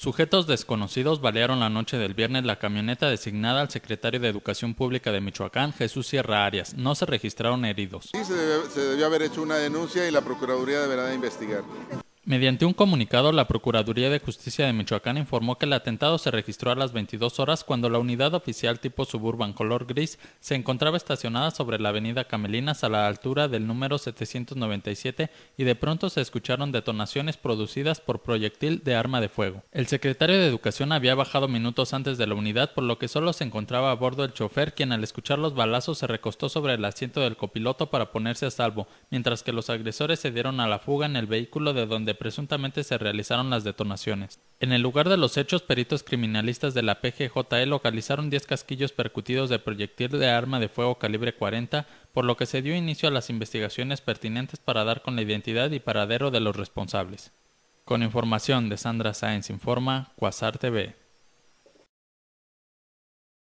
Sujetos desconocidos balearon la noche del viernes la camioneta designada al secretario de Educación Pública de Michoacán, Jesús Sierra Arias. No se registraron heridos. Sí, se, debió haber hecho una denuncia y la Procuraduría deberá de investigar. Mediante un comunicado, la Procuraduría de Justicia de Michoacán informó que el atentado se registró a las 22 horas cuando la unidad oficial tipo suburban color gris se encontraba estacionada sobre la avenida Camelinas a la altura del número 797 y de pronto se escucharon detonaciones producidas por proyectil de arma de fuego. El secretario de Educación había bajado minutos antes de la unidad por lo que solo se encontraba a bordo el chofer quien al escuchar los balazos se recostó sobre el asiento del copiloto para ponerse a salvo, mientras que los agresores se dieron a la fuga en el vehículo de donde presuntamente se realizaron las detonaciones. En el lugar de los hechos, peritos criminalistas de la PGJE localizaron 10 casquillos percutidos de proyectil de arma de fuego calibre 40, por lo que se dio inicio a las investigaciones pertinentes para dar con la identidad y paradero de los responsables. Con información de Sandra Sáenz Informa, Quasar TV.